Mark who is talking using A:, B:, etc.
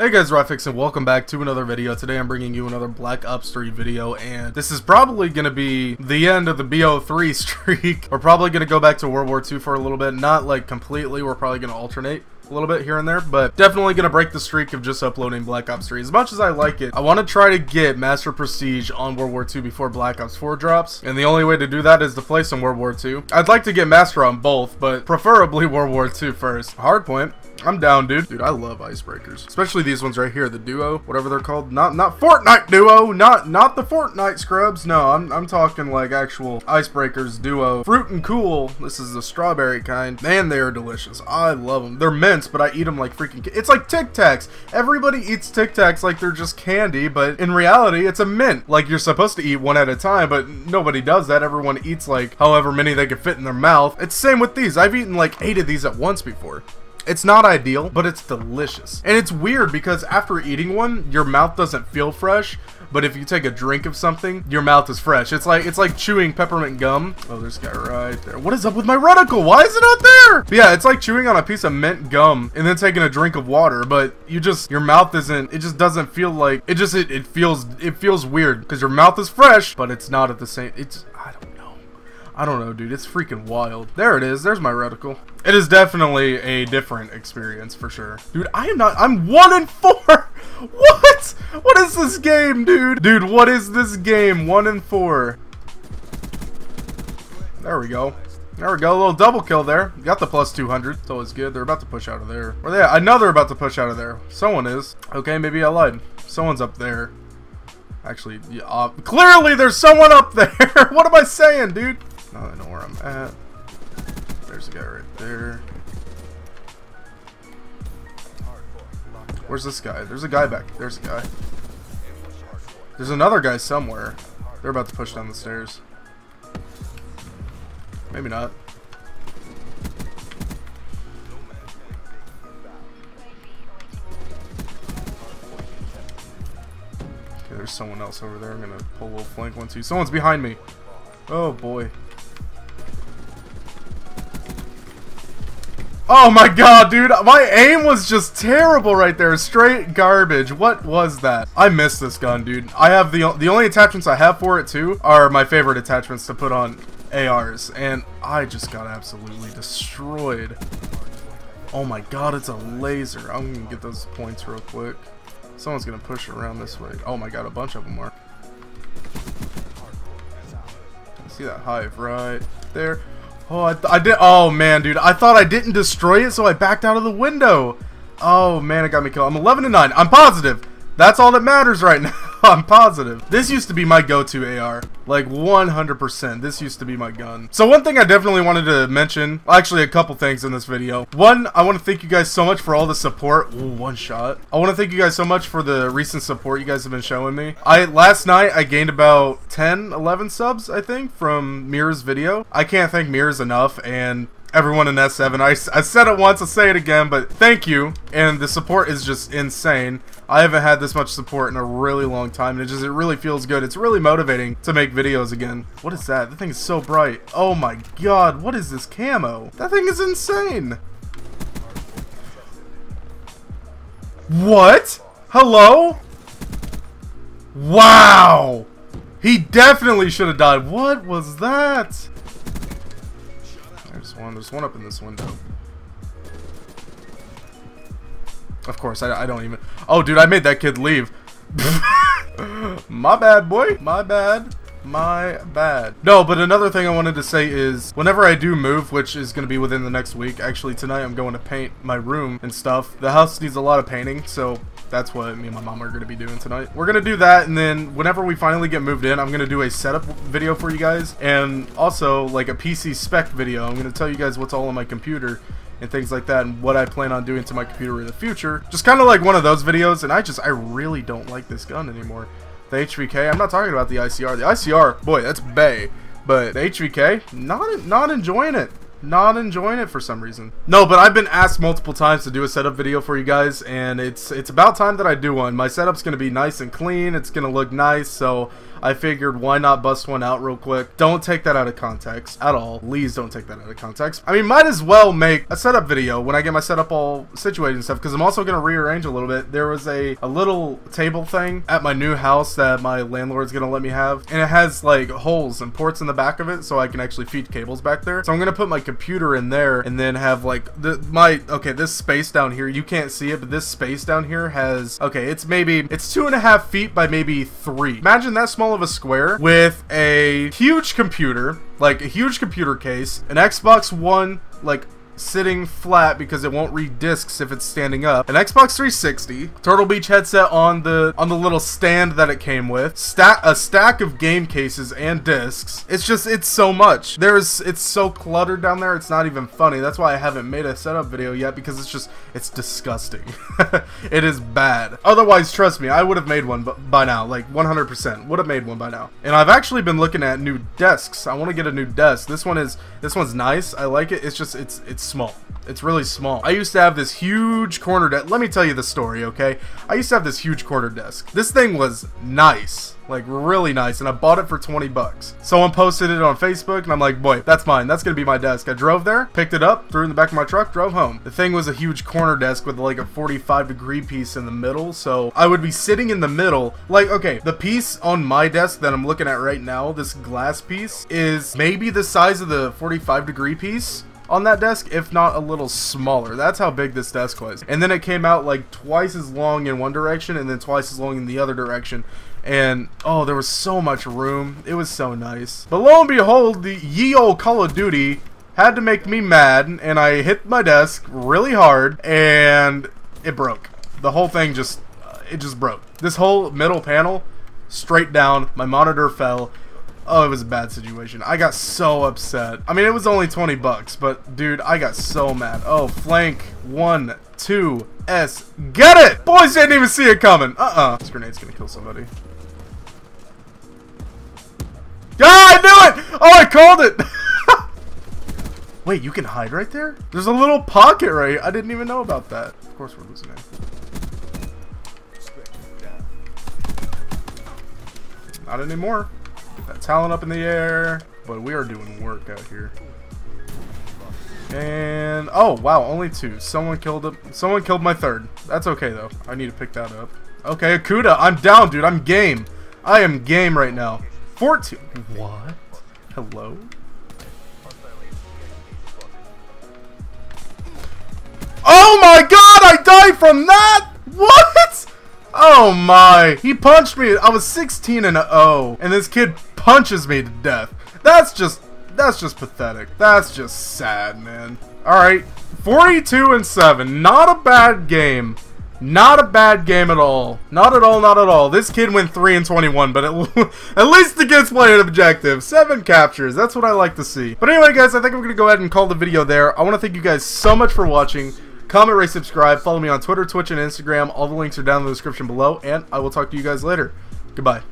A: Hey guys, Rephix and welcome back to another video. Today I'm bringing you another Black Ops 3 video and this is probably going to be the end of the BO3 streak. We're probably going to go back to World War II for a little bit. Not like completely, we're probably going to alternate a little bit here and there, but definitely going to break the streak of just uploading Black Ops 3. As much as I like it, I want to try to get Master Prestige on World War II before Black Ops 4 drops, and the only way to do that is to play some World War II. I'd like to get Master on both, but preferably World War II first. Hardpoint. I'm down, dude. Dude, I love icebreakers. Especially these ones right here, the duo, whatever they're called. Not not Fortnite duo, not not the Fortnite scrubs. No, I'm, I'm talking like actual icebreakers duo. Fruit and cool. This is the strawberry kind. Man, they are delicious. I love them. They're mints, but I eat them like freaking... It's like Tic Tacs. Everybody eats Tic Tacs like they're just candy, but in reality, it's a mint. Like you're supposed to eat one at a time, but nobody does that. Everyone eats like however many they can fit in their mouth. It's same with these. I've eaten like eight of these at once before. It's not ideal, but it's delicious. And it's weird because after eating one, your mouth doesn't feel fresh, but if you take a drink of something, your mouth is fresh. It's like it's like chewing peppermint gum. Oh, there's a guy right there. What is up with my reticle? Why is it not there? But yeah, it's like chewing on a piece of mint gum and then taking a drink of water, but you just your mouth isn't it just doesn't feel like it just it, it feels it feels weird because your mouth is fresh, but it's not at the same it's I don't know, dude. It's freaking wild. There it is. There's my reticle. It is definitely a different experience for sure. Dude, I am not... I'm one and four! What? What is this game, dude? Dude, what is this game? One and four. There we go. There we go, a little double kill there. Got the plus 200. It's always good. They're about to push out of there. Or they? They're about to push out of there. Someone is. Okay, maybe I lied. Someone's up there. Actually, yeah, uh, clearly there's someone up there. what am I saying, dude? Now I know where I'm at. There's a guy right there. Where's this guy? There's a guy back. There's a guy. There's another guy somewhere. They're about to push down the stairs. Maybe not. Okay, there's someone else over there. I'm gonna pull a little flank one, two. Someone's behind me. Oh boy. Oh my god, dude. My aim was just terrible right there. Straight garbage. What was that? I miss this gun, dude. I have the the only attachments I have for it too are my favorite attachments to put on ARs and I just got absolutely destroyed. Oh my god, it's a laser. I'm to get those points real quick. Someone's to push around this way. Oh my god, a bunch of them are. See that hive right there? Oh, I, I did. Oh man, dude, I thought I didn't destroy it, so I backed out of the window. Oh man, it got me killed. I'm 11 to 9. I'm positive. That's all that matters right now. I'm positive. This used to be my go-to AR. Like 100%. This used to be my gun. So one thing I definitely wanted to mention, actually a couple things in this video. One, I want to thank you guys so much for all the support. Ooh, one shot. I want to thank you guys so much for the recent support you guys have been showing me. I Last night, I gained about 10, 11 subs, I think, from Mirror's video. I can't thank Mirrors enough, and everyone in S7. I, I said it once, I'll say it again, but thank you. And the support is just insane. I haven't had this much support in a really long time, and it just it really feels good. It's really motivating to make videos again. What is that? The thing is so bright. Oh my god, what is this camo? That thing is insane. What? Hello? Wow! He definitely should have died. What was that? There's one. There's one up in this window. Of course, I, I don't even... Oh, dude, I made that kid leave. My bad, boy. My bad. My bad. No, but another thing I wanted to say is, whenever I do move, which is going to be within the next week, actually tonight I'm going to paint my room and stuff. The house needs a lot of painting, so that's what me and my mom are going to be doing tonight. We're going to do that, and then whenever we finally get moved in, I'm going to do a setup video for you guys, and also like a PC spec video. I'm going to tell you guys what's all on my computer and things like that and what I plan on doing to my computer in the future. Just kind of like one of those videos, and I just, I really don't like this gun anymore. The HVK, I'm not talking about the ICR. The ICR, boy, that's Bay. But the HVK, not, not enjoying it not enjoying it for some reason. No, but I've been asked multiple times to do a setup video for you guys, and it's it's about time that I do one. My setup's going to be nice and clean. It's going to look nice, so I figured why not bust one out real quick. Don't take that out of context at all. Please don't take that out of context. I mean, might as well make a setup video when I get my setup all situated and stuff because I'm also going to rearrange a little bit. There was a, a little table thing at my new house that my landlord's going to let me have and it has like holes and ports in the back of it so I can actually feed cables back there. So I'm going to put my computer in there and then have like the my okay this space down here you can't see it but this space down here has okay it's maybe it's two and a half feet by maybe three. Imagine that small of a square with a huge computer like a huge computer case, an Xbox One like sitting flat because it won't read discs if it's standing up. An Xbox 360, Turtle Beach headset on the on the little stand that it came with, stack a stack of game cases and discs. It's just it's so much. There's it's so cluttered down there. It's not even funny. That's why I haven't made a setup video yet because it's just it's disgusting. it is bad. Otherwise, trust me, I would have made one by now, like 100% would have made one by now. And I've actually been looking at new desks. I want to get a new desk. This one is this one's nice. I like it. It's just it's it's small. It's really small. I used to have this huge corner desk. Let me tell you the story, okay? I used to have this huge corner desk. This thing was nice like really nice and I bought it for 20 bucks. Someone posted it on Facebook and I'm like, boy, that's mine. That's gonna be my desk. I drove there, picked it up, threw it in the back of my truck, drove home. The thing was a huge corner desk with like a 45 degree piece in the middle. So I would be sitting in the middle. Like, okay, the piece on my desk that I'm looking at right now, this glass piece is maybe the size of the 45 degree piece on that desk, if not a little smaller. That's how big this desk was. And then it came out like twice as long in one direction and then twice as long in the other direction. And, oh, there was so much room. It was so nice. But lo and behold, the ye old Call of Duty had to make me mad, and I hit my desk really hard, and it broke. The whole thing just, uh, it just broke. This whole middle panel, straight down, my monitor fell, Oh, it was a bad situation. I got so upset. I mean, it was only 20 bucks, but dude, I got so mad. Oh, flank one, two, S. Get it! Boys didn't even see it coming. Uh-uh. This grenade's gonna kill somebody. Yeah, I knew it! Oh, I called it! Wait, you can hide right there? There's a little pocket right I didn't even know about that. Of course we're losing it. Not anymore. That talent up in the air. But we are doing work out here. And oh wow, only two. Someone killed it. Someone killed my third. That's okay though. I need to pick that up. Okay, Akuda, I'm down, dude. I'm game. I am game right now. 14. What? Hello? Oh my god, I died from that? What? Oh my. He punched me. I was 16 and 0. And this kid punches me to death. That's just, that's just pathetic. That's just sad, man. Alright. 42 and 7. Not a bad game. Not a bad game at all. Not at all, not at all. This kid went 3 and 21, but at, at least the kid's playing an objective. 7 captures. That's what I like to see. But anyway, guys, I think I'm going to go ahead and call the video there. I want to thank you guys so much for watching. Comment, rate, subscribe. Follow me on Twitter, Twitch, and Instagram. All the links are down in the description below, and I will talk to you guys later. Goodbye.